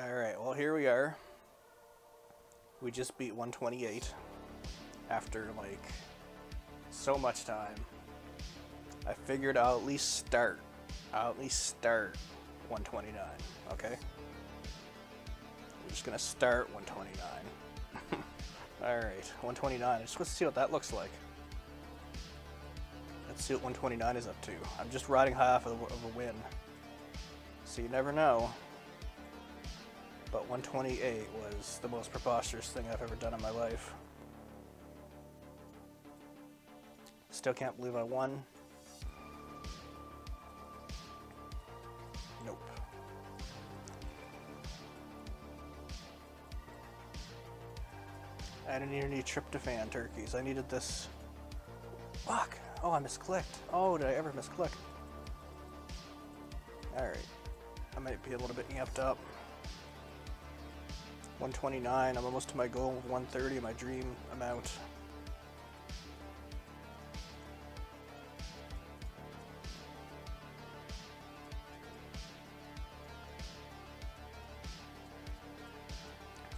Alright, well here we are. We just beat 128 after like so much time. I figured I'll at least start. I'll at least start 129, okay? I'm just gonna start 129. Alright, 129. I just want to see what that looks like. Let's see what 129 is up to. I'm just riding half of, of a win. So you never know. But 128 was the most preposterous thing I've ever done in my life. Still can't believe I won. Nope. I didn't need any tryptophan turkeys. I needed this. Fuck! Oh, I misclicked. Oh, did I ever misclick? Alright. I might be a little bit amped up. 129. I'm almost to my goal of 130, my dream amount.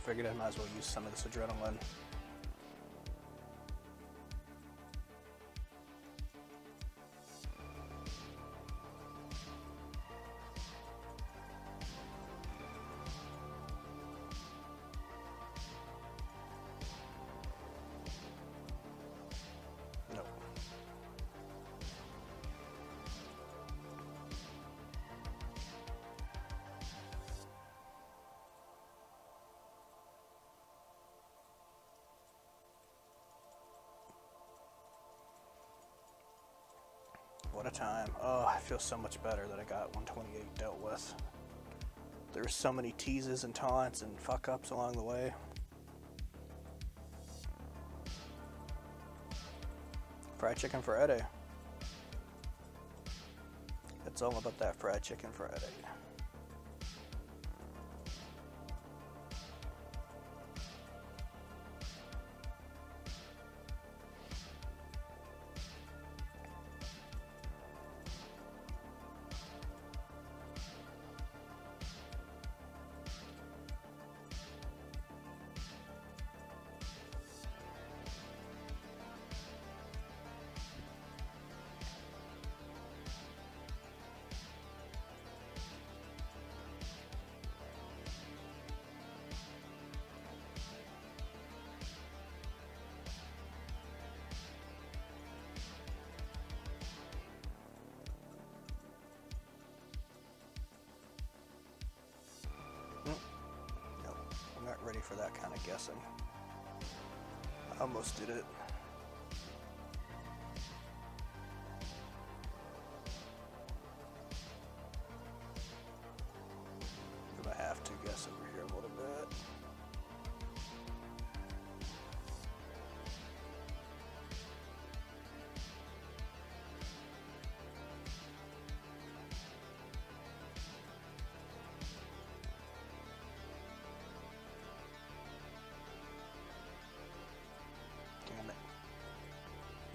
Figured I might as well use some of this adrenaline. So much better that I got 128 dealt with. There were so many teases and taunts and fuck ups along the way. Fried chicken Friday. It's all about that fried chicken Friday.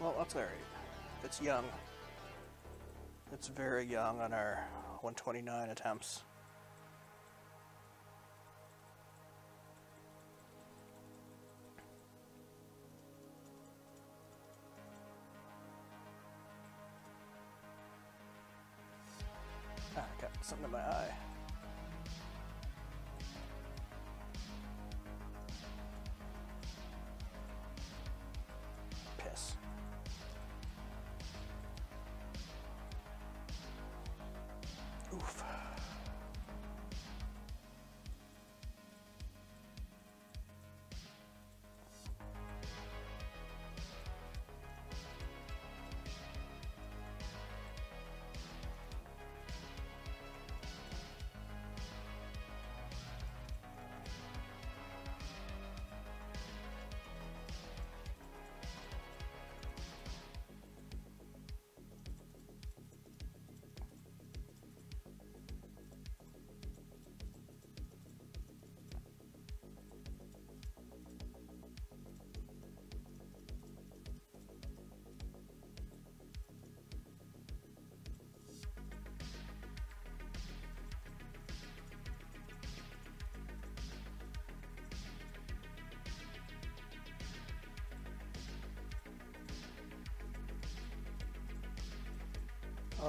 Well, that's alright. It's young. It's very young on our 129 attempts.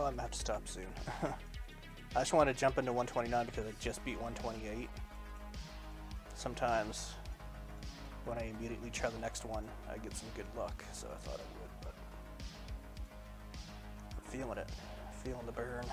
I'm gonna have to stop soon. I just want to jump into 129 because I just beat 128. Sometimes when I immediately try the next one, I get some good luck, so I thought I would, but I'm feeling it. I'm Feeling the burn.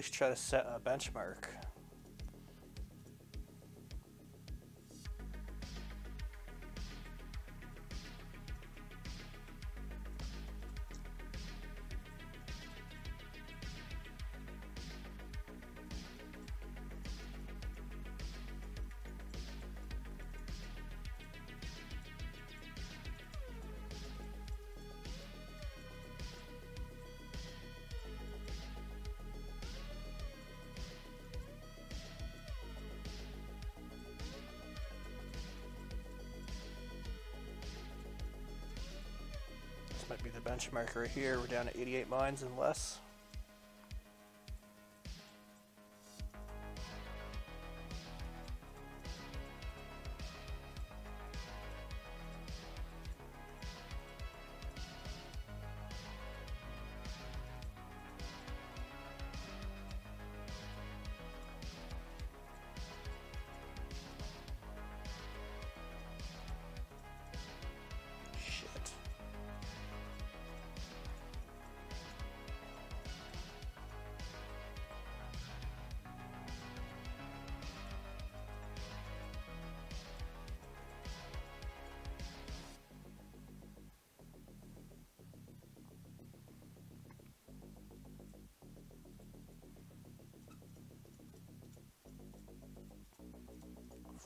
Least try to set a benchmark. Might be the benchmark right here. We're down to 88 mines and less.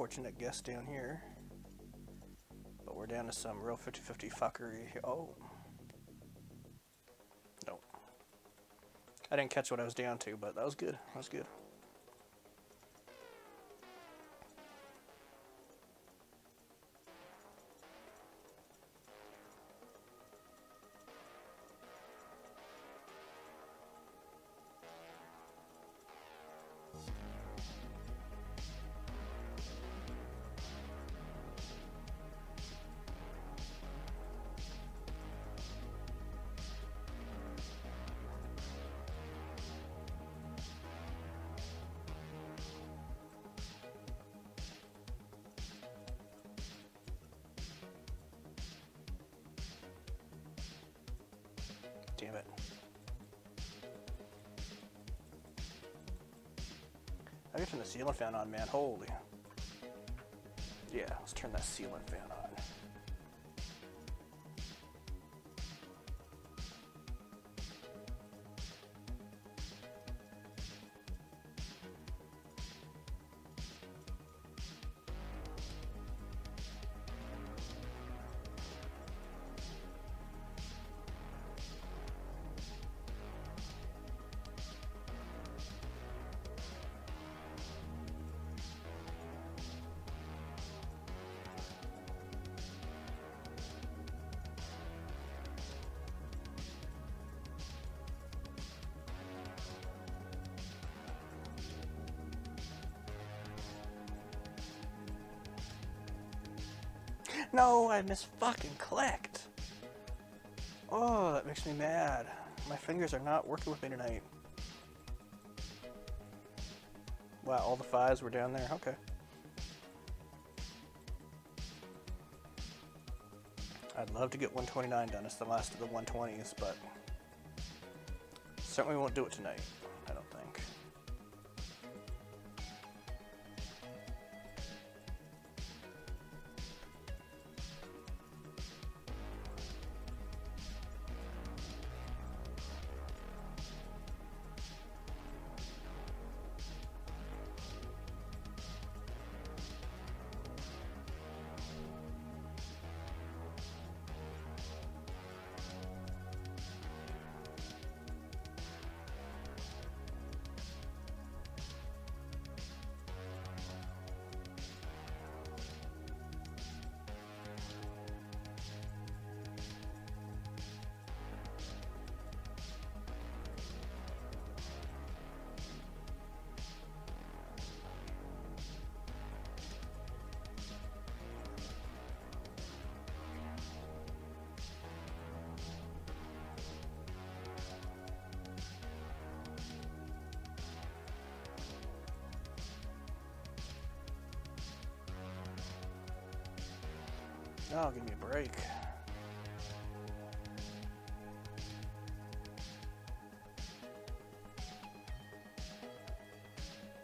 Fortunate guest down here. But we're down to some real 50-50 fuckery. Oh. Nope. I didn't catch what I was down to, but that was good. That was good. Damn it. I gotta turn the ceiling fan on, man. Holy. Yeah, let's turn that ceiling fan on. I mis fucking clicked. Oh, that makes me mad. My fingers are not working with me tonight. Wow, all the fives were down there. Okay. I'd love to get 129 done. It's the last of the 120s, but certainly won't do it tonight. Oh, give me a break.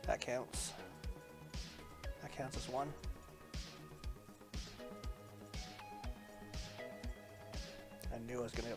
That counts. That counts as one. I knew I was gonna.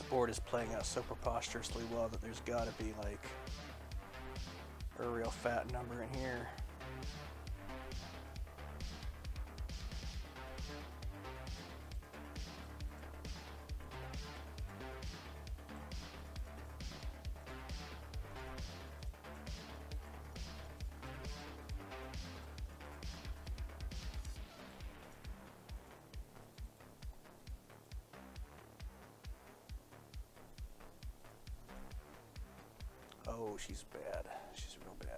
This board is playing out so preposterously well that there's gotta be like a real fat number in here. She's bad. She's real bad.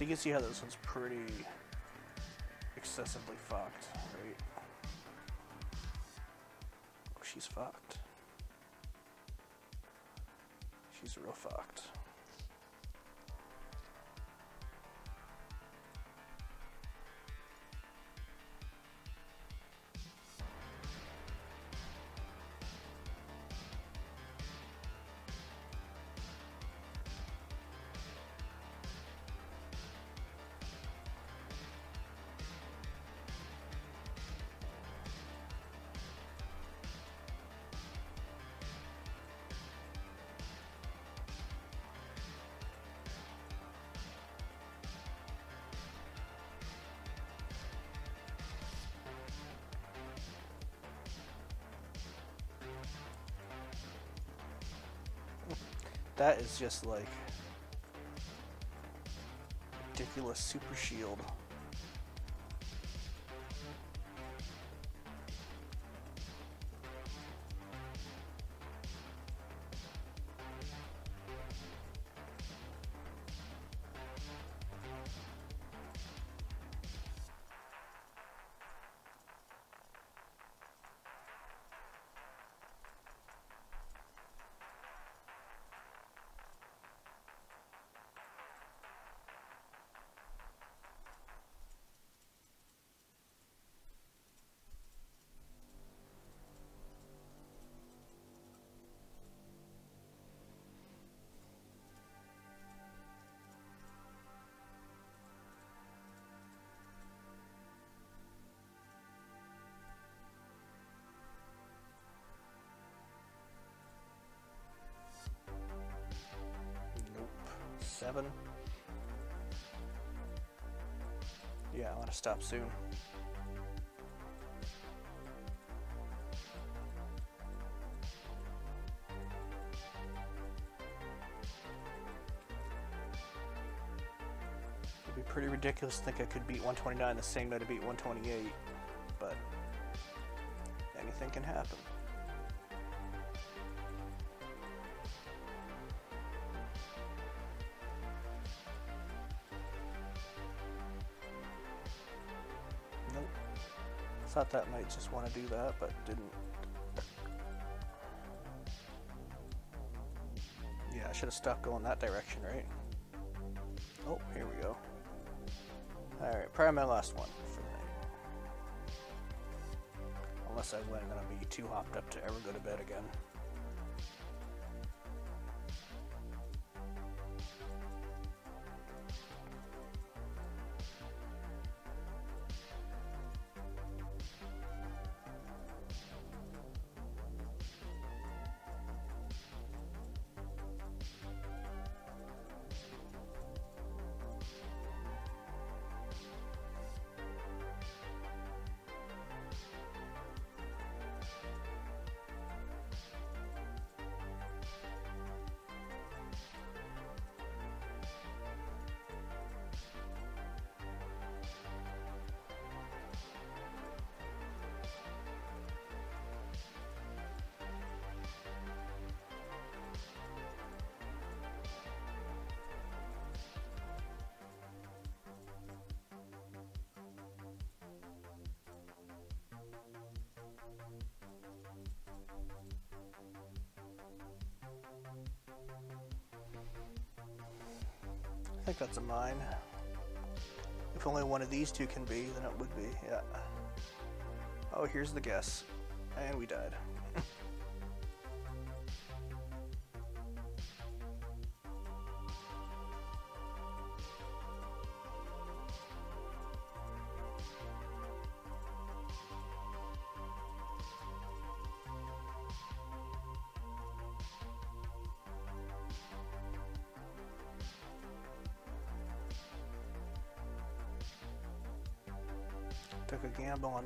So you can see how this one's pretty excessively fucked, right? Oh, she's fucked. She's real fucked. That is just like ridiculous super shield. Stop soon. It'd be pretty ridiculous to think I could beat 129 the same night I beat 128, just want to do that, but didn't. Yeah, I should have stopped going that direction, right? Oh, here we go. Alright, probably my last one for the night. Unless I'm going to be too hopped up to ever go to bed again. Think that's a mine. If only one of these two can be, then it would be, yeah. Oh, here's the guess. And we died.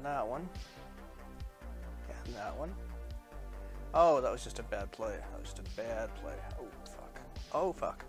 That one. And that one. Oh, that was just a bad play. That was just a bad play. Oh, fuck. Oh, fuck.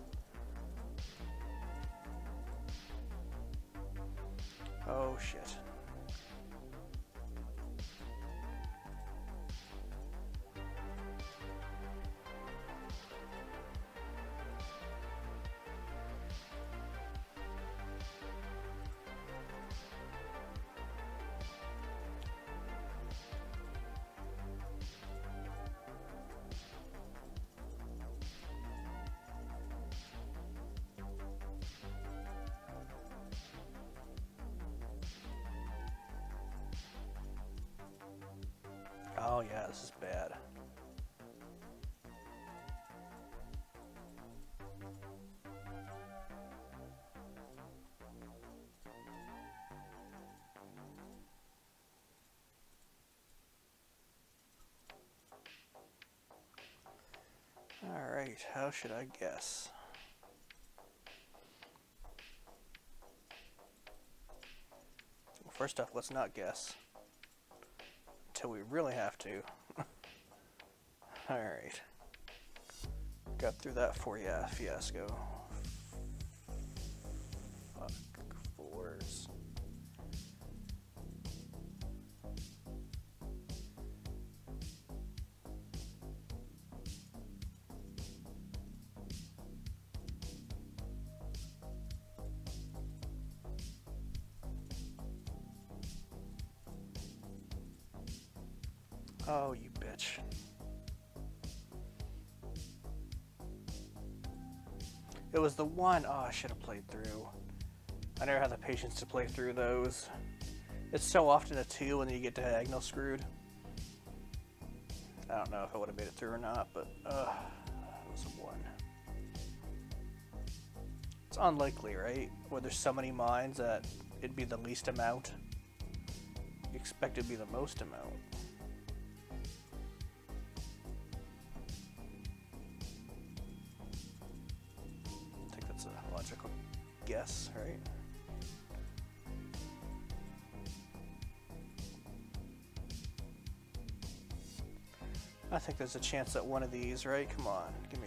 Oh yeah, this is bad. Alright, how should I guess? Well, first off, let's not guess until we really have Alright. Got through that for yeah fiasco. Was the one. Oh, I should have played through. I never had the patience to play through those. It's so often a two and then you get diagonal screwed. I don't know if I would have made it through or not, but uh, it was a one. It's unlikely, right? Where there's so many mines that it'd be the least amount. You expect it'd be the most amount. I think there's a chance that one of these, right? Come on, give me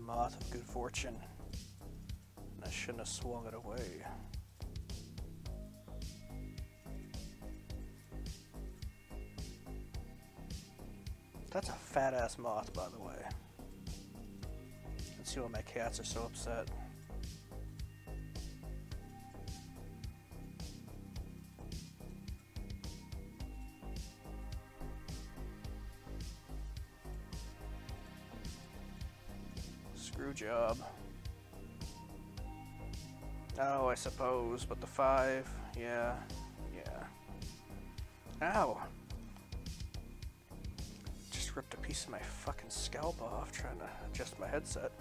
the moth of good fortune. And I shouldn't have swung it away. That's a fat ass moth, by the way. Let's see why my cats are so upset. Suppose, but the five, yeah, yeah. Ow! Just ripped a piece of my fucking scalp off trying to adjust my headset.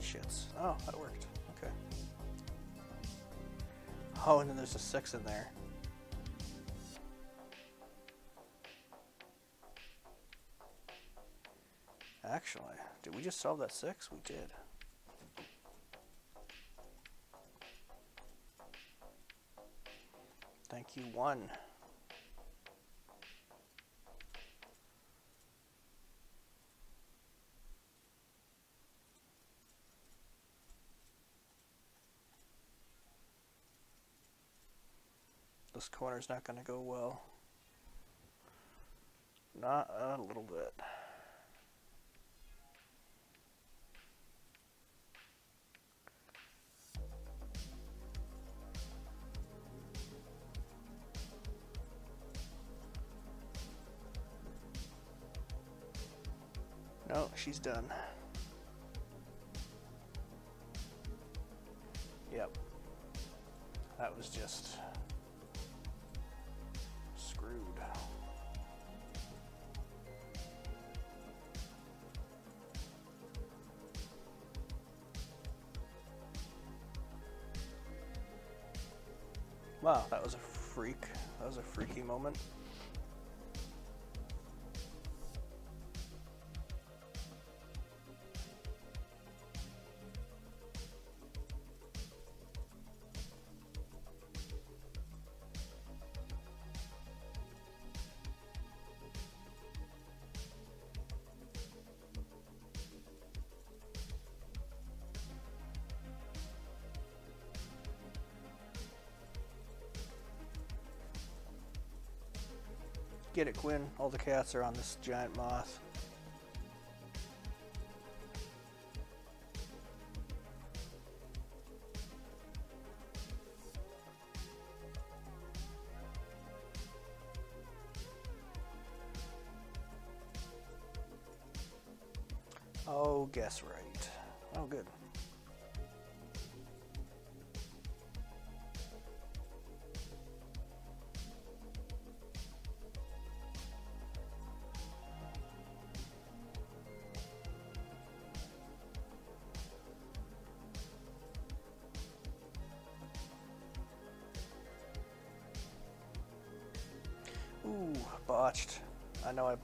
Shits. Oh, that worked. Okay. Oh, and then there's a six in there. Actually, did we just solve that six? We did. Thank you, one. This corner's not going to go well. Not a little bit. No, she's done. Wow, that was a freak. That was a freaky moment. Get it, Quinn. All the cats are on this giant moth.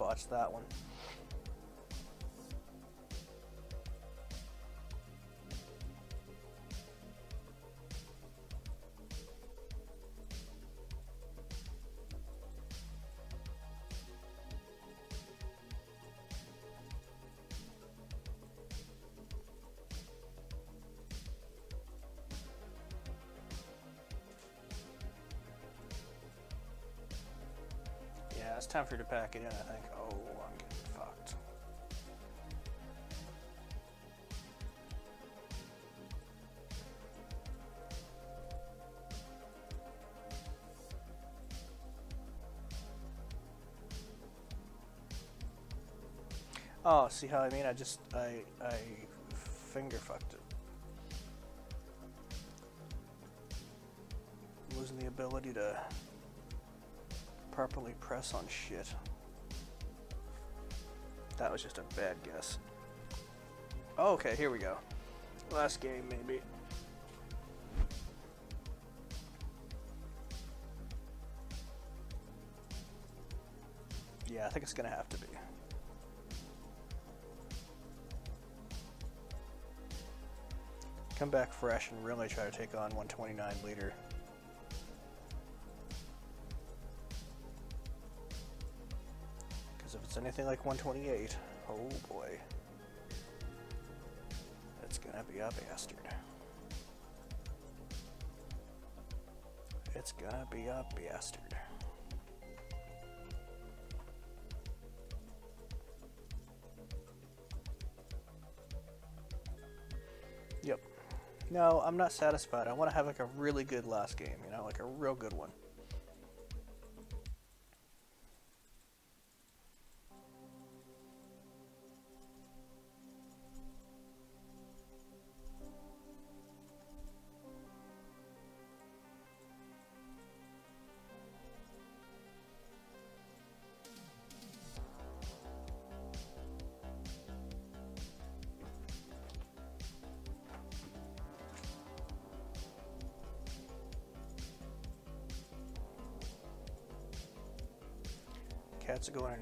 Botched that one. time for you to pack it in, I think. Oh, I'm getting fucked. Oh, see how I mean? I just, I, I finger fucked it. Losing the ability to properly press on shit. That was just a bad guess. Oh, okay, here we go. Last game, maybe. Yeah, I think it's gonna have to be. Come back fresh and really try to take on 129 liter. It's anything like 128, oh boy. It's gonna be a bastard. It's gonna be a bastard. Yep. No, I'm not satisfied. I want to have like a really good last game, you know, like a real good one.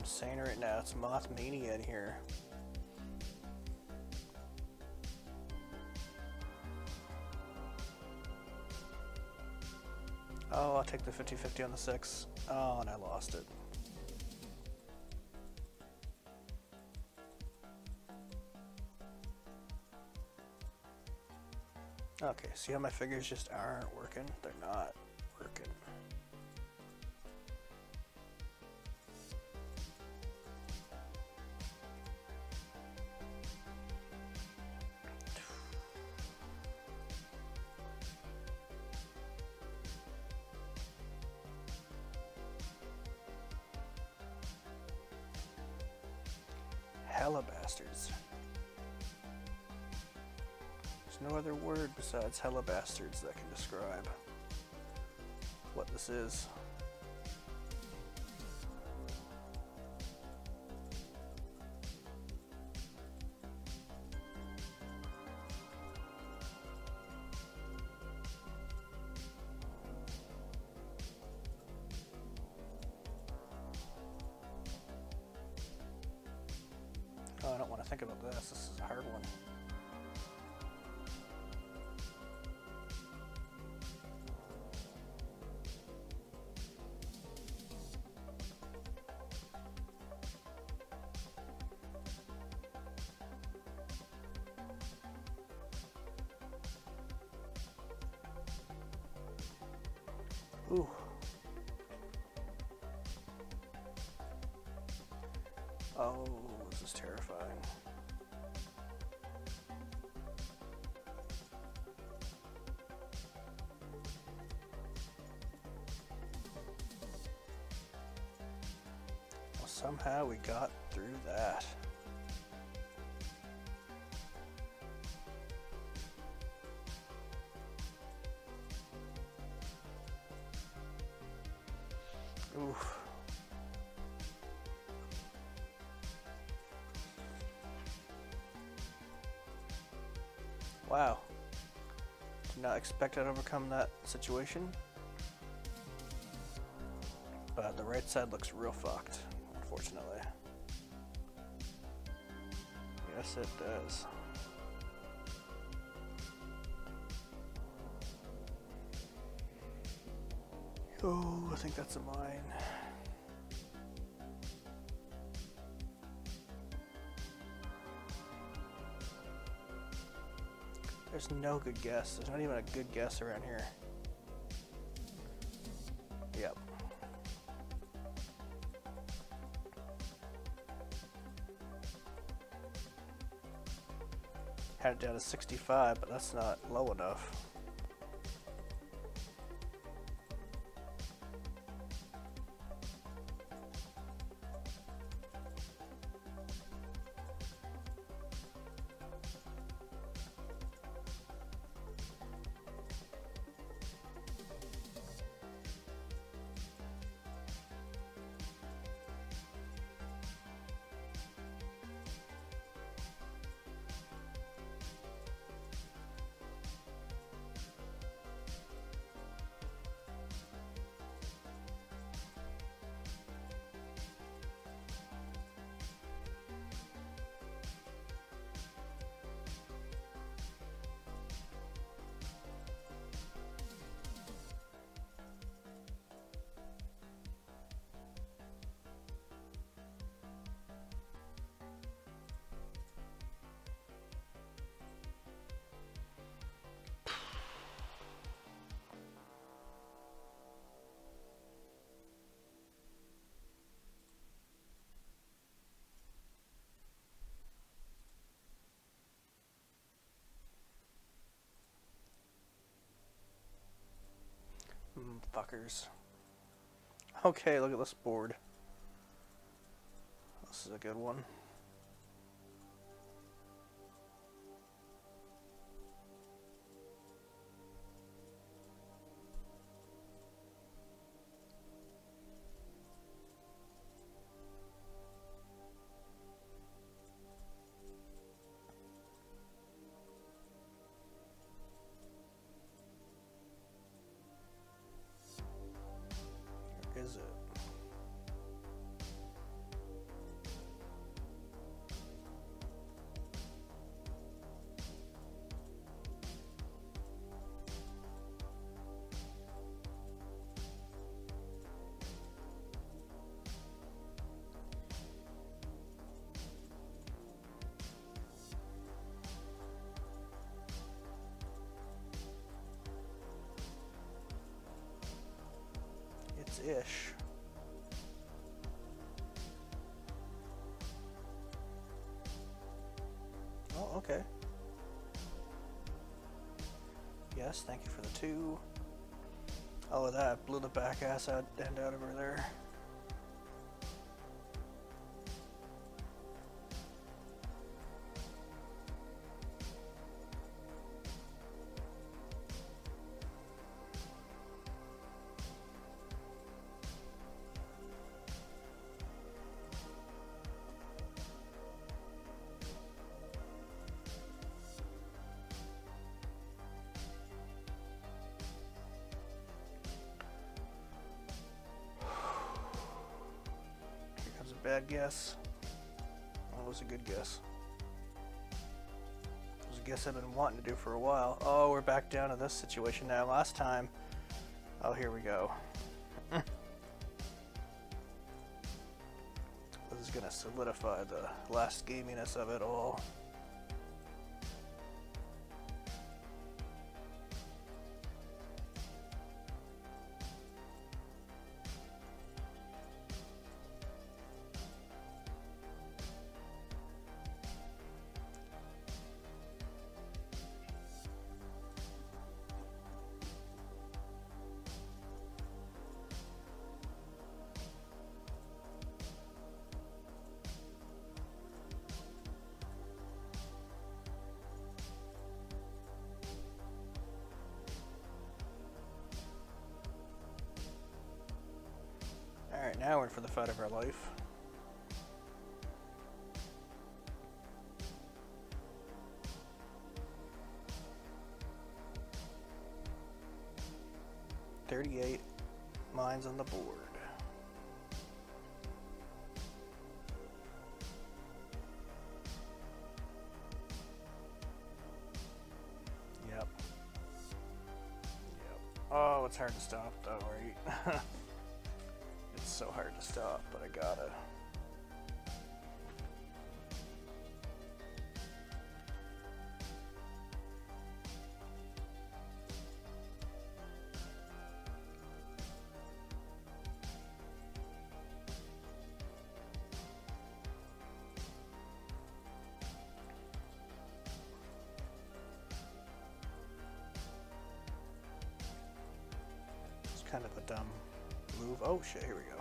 Insane right now. It's Moth Mania in here. Oh, I'll take the 50-50 on the 6. Oh, and I lost it. Okay, see how my figures just aren't working? They're not working. Besides hella bastards that can describe what this is. Somehow we got through that. Oof. Wow. Did not expect to overcome that situation. But the right side looks real fucked, unfortunately. Yes, it does. Oh, I think that's a mine. There's no good guess. There's not even a good guess around here. Down to 65, but that's not low enough. Fuckers. Okay, look at this board. This is a good one. Yes, thank you for the two. Oh, that blew the back ass out end out over there. Guess. That was a good guess. It was a guess I've been wanting to do for a while. Oh, we're back down to this situation now. Last time. Oh, here we go. this is gonna solidify the last gaminess of it all. Kind of a dumb move. Oh shit, here we go.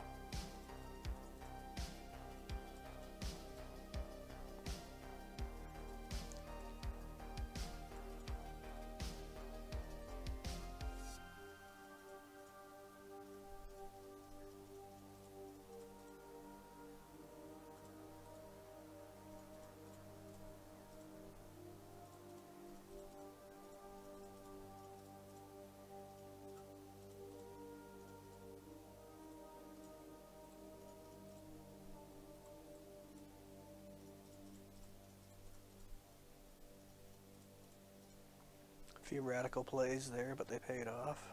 Few radical plays there, but they paid off.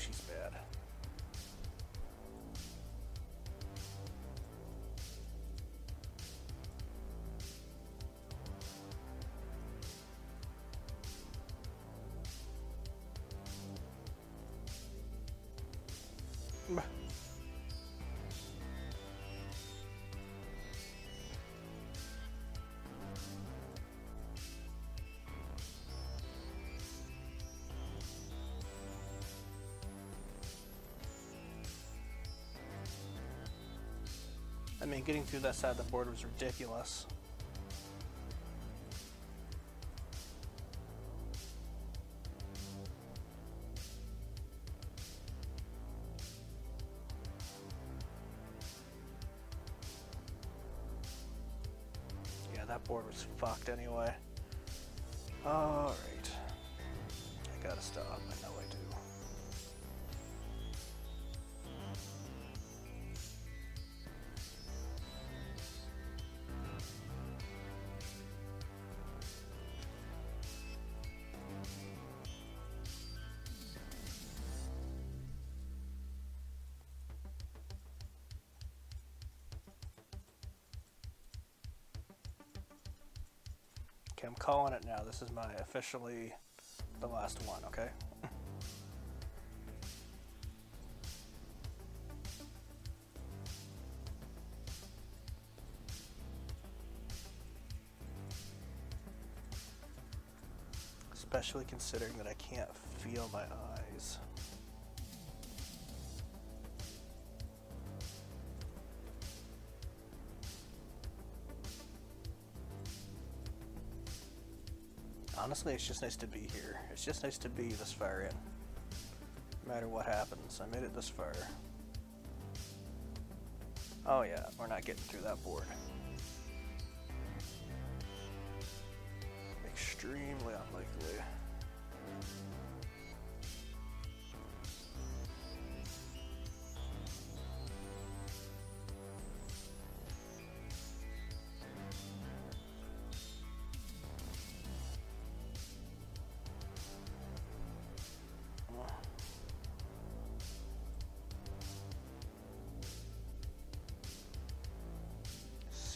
She's I mean, getting through that side of the board was ridiculous. Yeah, that board was fucked anyway. Alright. I gotta stop. I know I Okay, I'm calling it now. This is my officially the last one, okay? Especially considering that I can't feel my eyes. Honestly, it's just nice to be here. It's just nice to be this far in. No matter what happens, I made it this far. Oh yeah, we're not getting through that board.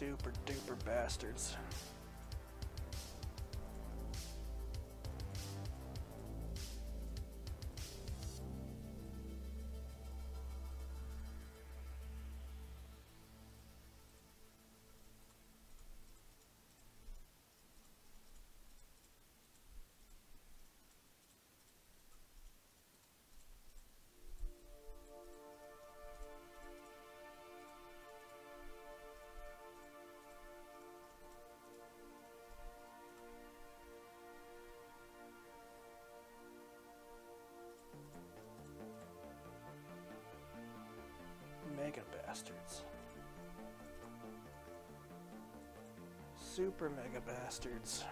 Super duper bastards. Super mega bastards.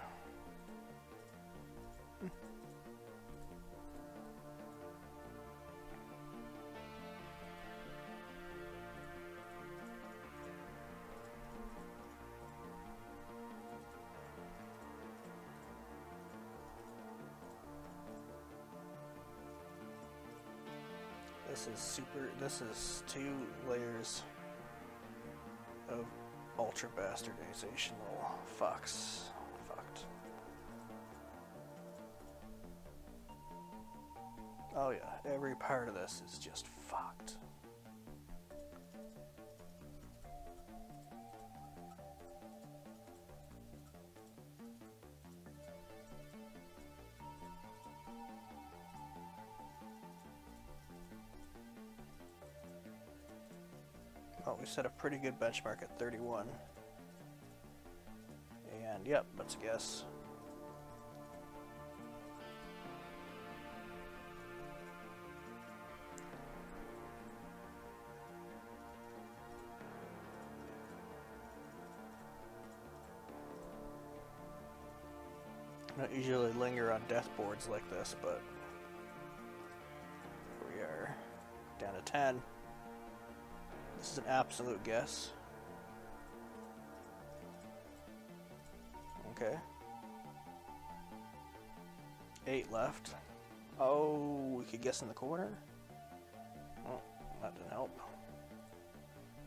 This is super. This is two layers ultra bastardizational oh, fucks. Fucked. Oh yeah, every part of this is just fucked. We set a pretty good benchmark at 31. And yep, let's guess. I don't usually linger on death boards like this, but here we are down to 10. This is an absolute guess. Okay. Eight left. Oh, we could guess in the corner? Oh, that didn't help.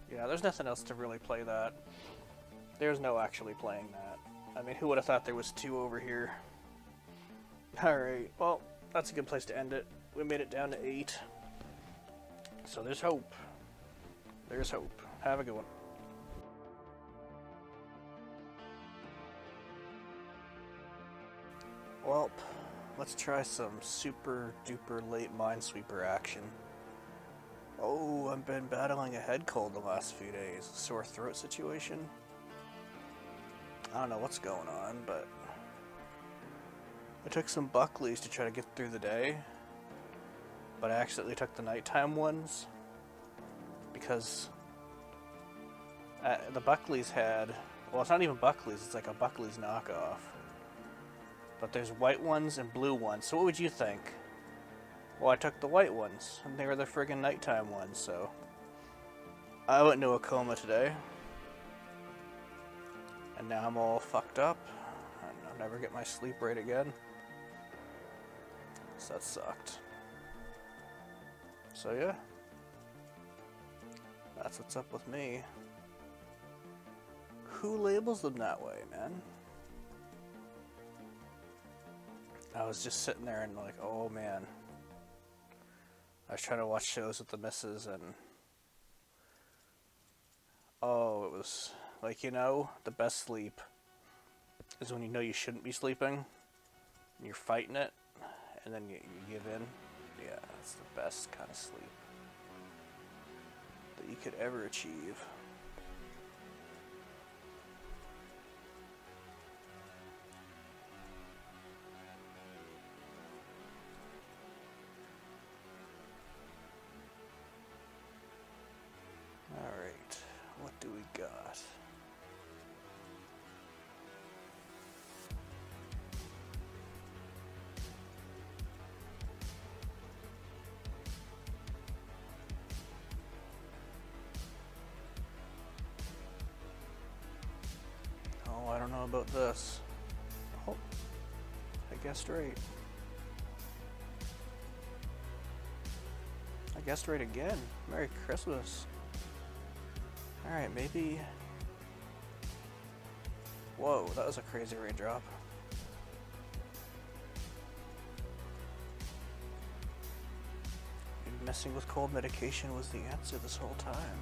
Yeah, there's nothing else to really play that. There's no actually playing that. I mean, who would have thought there was two over here? Alright, well, that's a good place to end it. We made it down to eight. So there's hope. There's hope. Have a good one. Well, let's try some super duper late Minesweeper action. Oh, I've been battling a head cold the last few days. Sore throat situation. I don't know what's going on, but I took some Buckleys to try to get through the day, but I accidentally took the nighttime ones because uh, the Buckleys had, well, it's not even Buckleys, it's like a Buckley's knockoff. But there's white ones and blue ones. So what would you think? Well, I took the white ones, and they were the friggin' nighttime ones, so... I went into a coma today. And now I'm all fucked up. And I'll never get my sleep right again. So that sucked. So yeah. That's what's up with me. Who labels them that way, man? I was just sitting there and like, oh man. I was trying to watch shows with the missus and oh, it was like, you know, the best sleep is when you know you shouldn't be sleeping and you're fighting it and then you, you give in. Yeah, it's the best kind of sleep you could ever achieve. About this? Oh, I guessed right. I guessed right again. Merry Christmas. Alright, maybe... Whoa, that was a crazy raindrop. Messing with cold medication was the answer this whole time.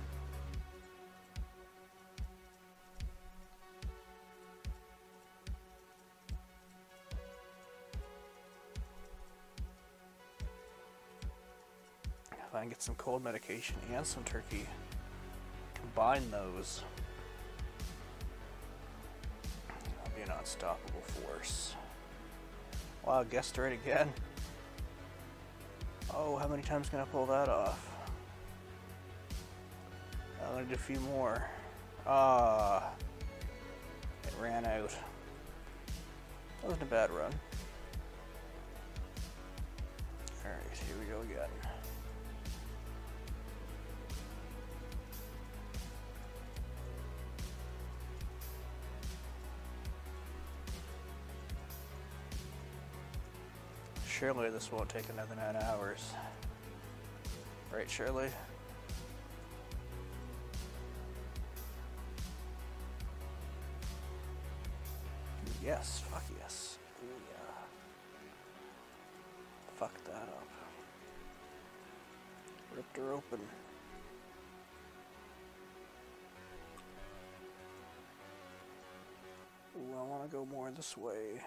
Some cold medication and some turkey. Combine those. I'll be an unstoppable force. Wow, guessed right again. Oh, how many times can I pull that off? I'll need a few more. Ah, it ran out. That wasn't a bad run. Surely this won't take another nine hours. Right, Shirley? Yes, fuck yes. Yeah. Fuck that up. Ripped her open. Ooh, I want to go more this way.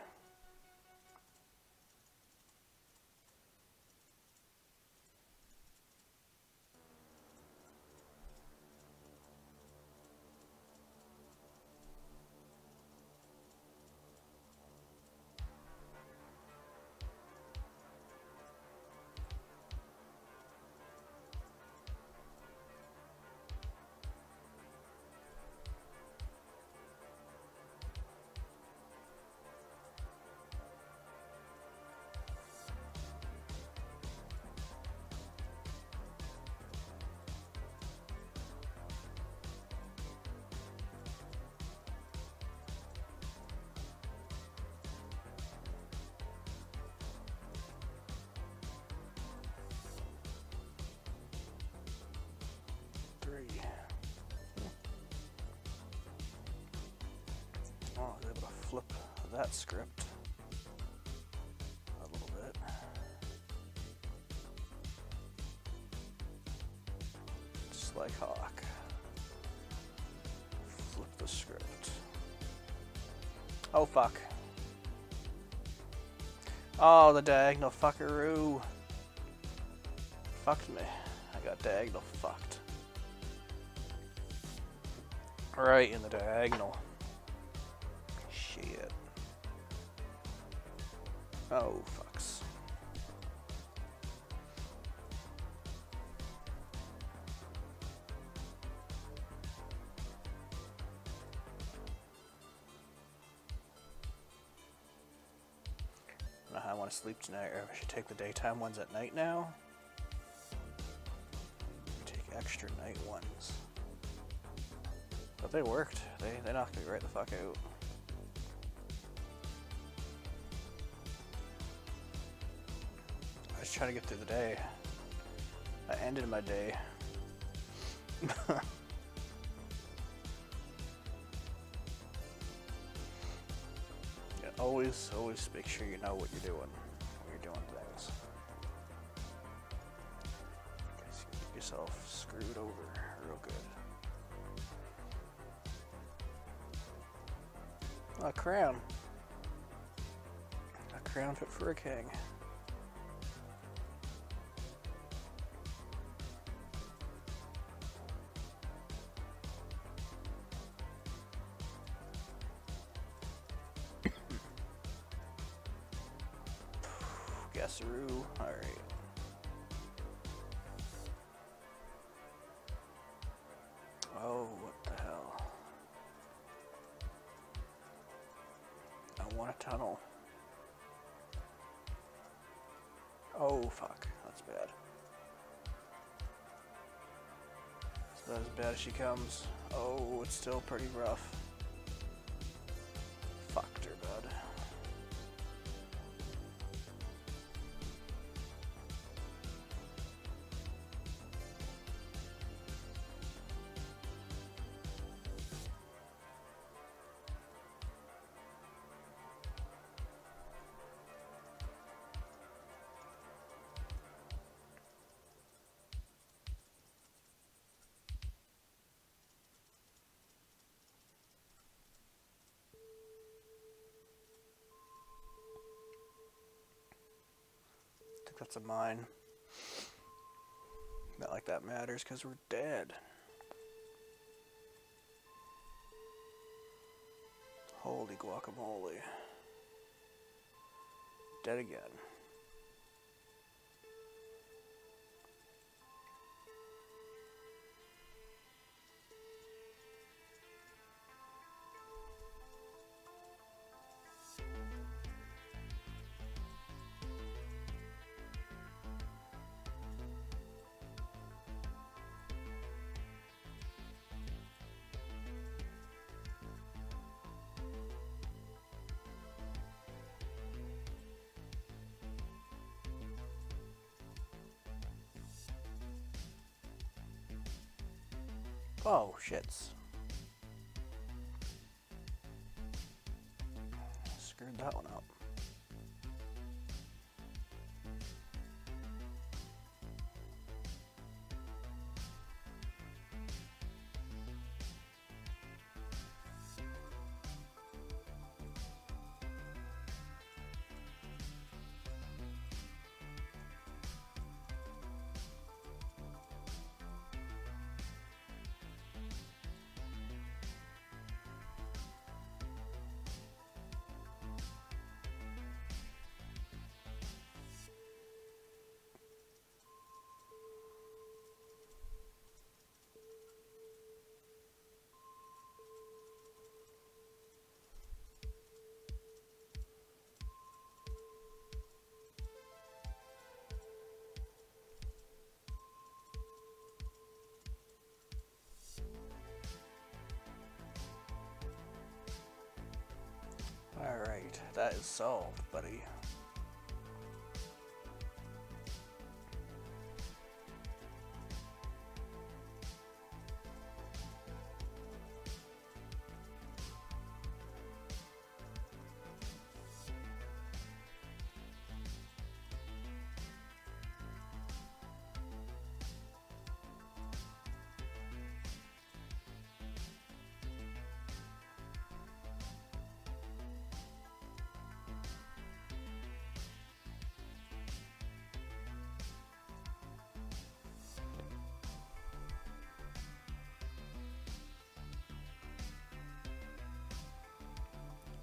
Oh, fuck. Oh, the diagonal fuckaroo. Fucked me. I got diagonal fucked. Right in the diagonal. Sleep tonight, or I should take the daytime ones at night now. Take extra night ones. But they worked. They, they knocked me right the fuck out. I was trying to get through the day. I ended my day. always, always make sure you know what you're doing yourself screwed over real good. A crown. A crown fit for a king. As she comes. Oh, it's still pretty rough. That's a mine. Not like that matters because we're dead. Holy guacamole. Dead again. Oh, shits. That is solved, buddy.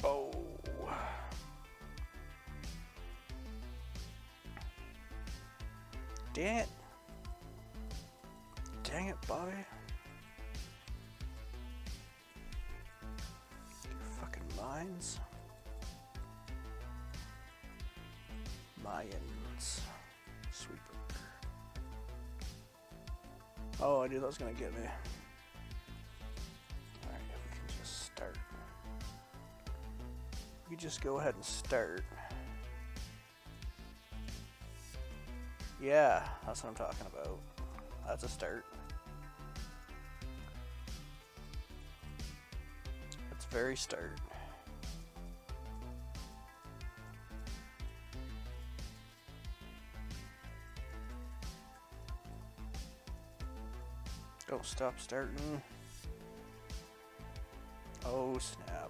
Oh. Dang it. Dang it, Bobby. Your fucking mines. Mayans. Sweeper. Oh, I knew that was gonna get me. Just go ahead and start. Yeah, that's what I'm talking about. That's a start. That's very start. Don't stop starting. Oh snap.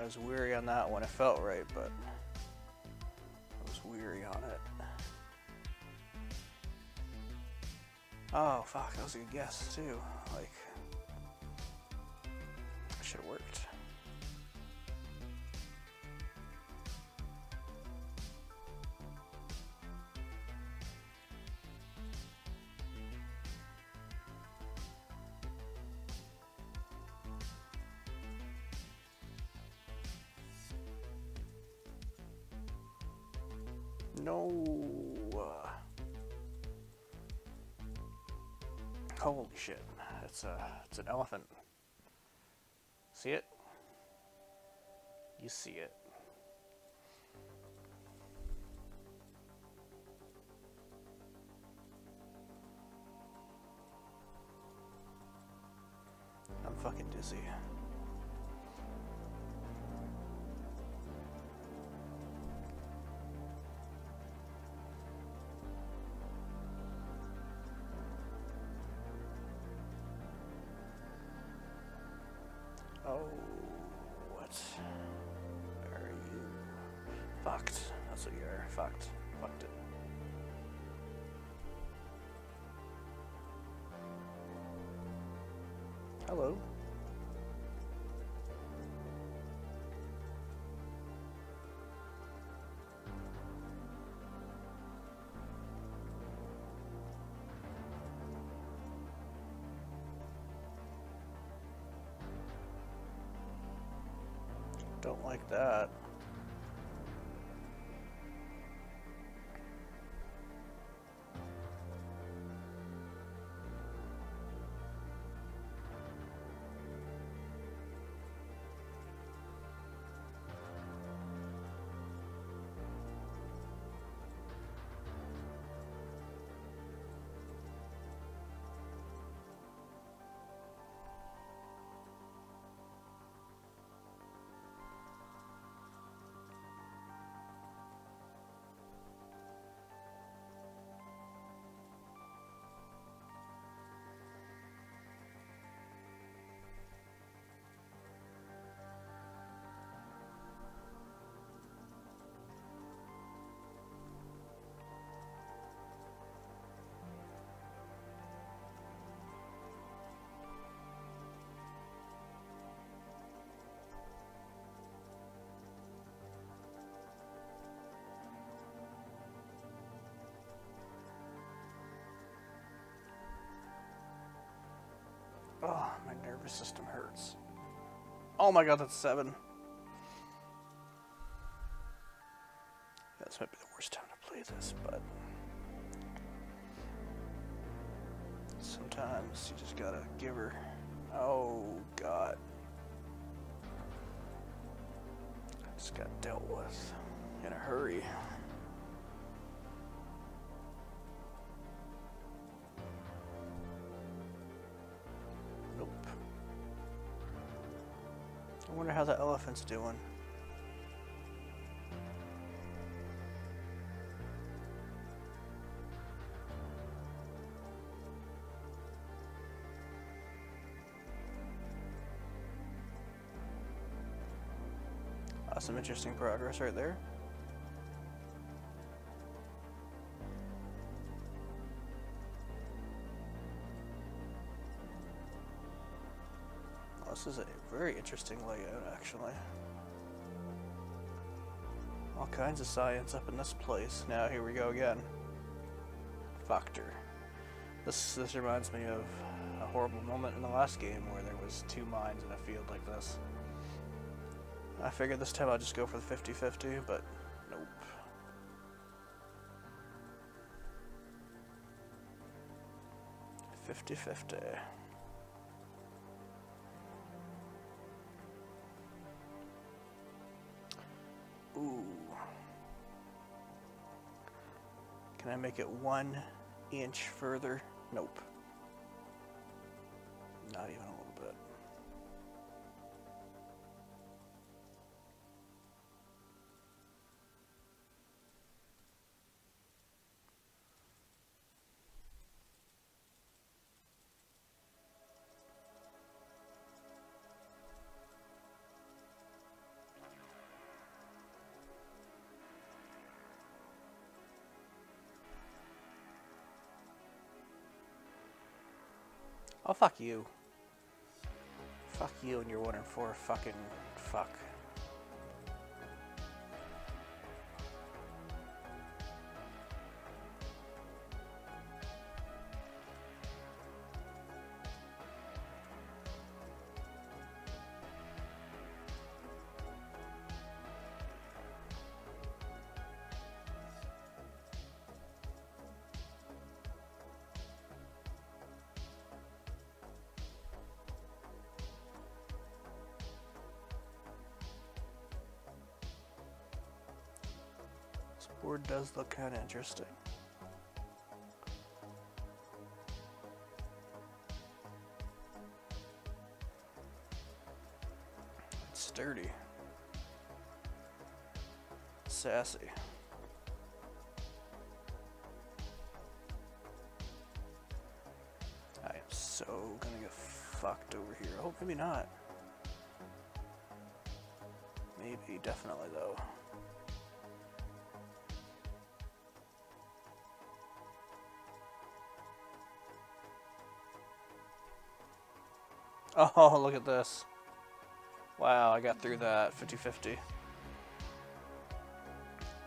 I was weary on that one. It felt right, but I was weary on it. Oh, fuck. That was a good guess, too. Like, an elephant. See it? You see it. Oh, what are you? Fucked. That's what you are. Fucked. Fucked it. Hello. Like that. Nervous system hurts. Oh my god, that's seven. This might be the worst time to play this, but sometimes you just gotta give her. Oh god. I Just got dealt with in a hurry. Wonder how the elephant's doing. Some interesting progress right there. This is a very interesting layout, actually. All kinds of science up in this place. Now, here we go again. Factor. This, this reminds me of a horrible moment in the last game where there was two mines in a field like this. I figured this time I'd just go for the 50-50, but nope. Fifty Can I make it one inch further? Nope. Not even Oh, fuck you. Fuck you and your one and four fucking fuck. Does look kind of interesting. It's sturdy. Sassy. I am so gonna get fucked over here. Oh, maybe not. Maybe, definitely though. Oh, look at this. Wow, I got through that 50-50.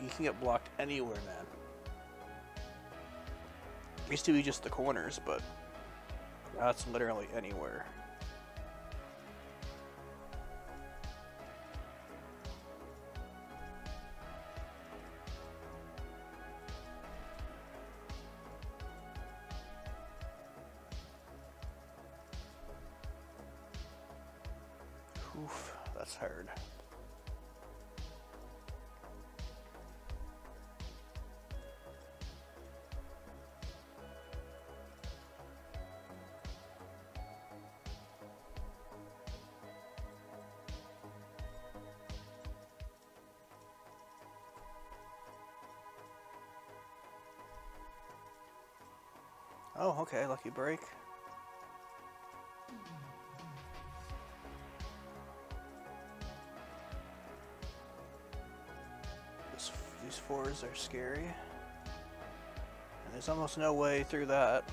You can get blocked anywhere, man. Used to be just the corners, but that's literally anywhere. Okay, lucky break. This, these fours are scary. And there's almost no way through that.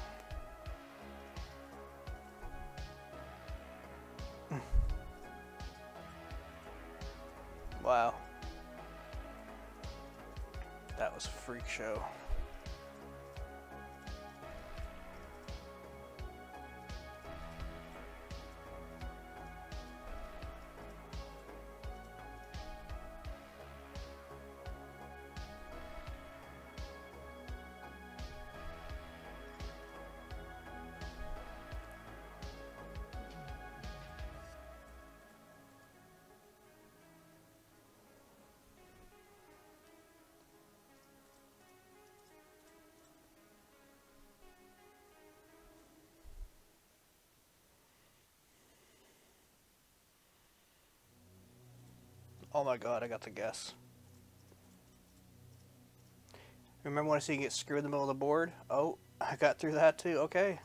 Oh my god, I got the guess. Remember when I see you get screwed in the middle of the board? Oh, I got through that too. Okay.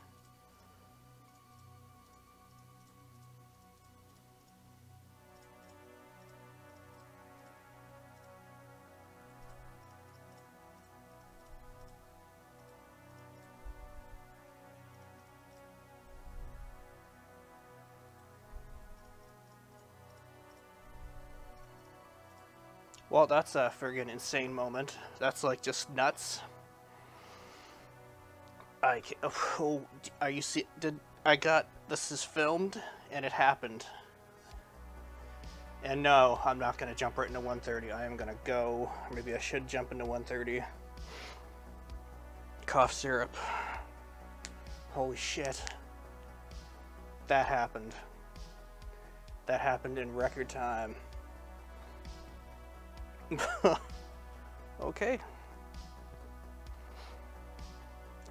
Well, that's a friggin' insane moment. That's like just nuts. I can't, oh, are you see? Did I got this is filmed and it happened. And no, I'm not gonna jump right into 130. I am gonna go. Maybe I should jump into 130. Cough syrup. Holy shit. That happened. That happened in record time. okay.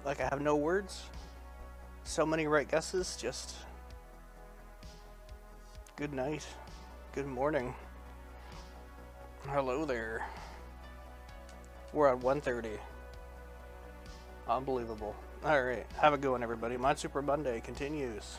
Like I have no words. So many right guesses, just good night. Good morning. Hello there. We're at 1.30. Unbelievable. Alright, have a good one everybody. My Super Monday continues.